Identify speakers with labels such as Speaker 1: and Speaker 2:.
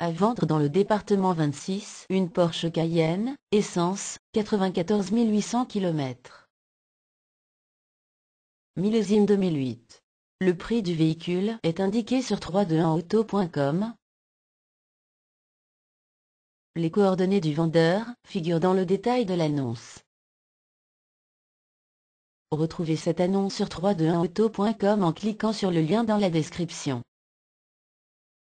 Speaker 1: À vendre dans le département 26, une Porsche Cayenne, essence, 94 800 km. Millésime 2008. Le prix du véhicule est indiqué sur 321auto.com. Les coordonnées du vendeur figurent dans le détail de l'annonce. Retrouvez cette annonce sur 321auto.com en cliquant sur le lien dans la description.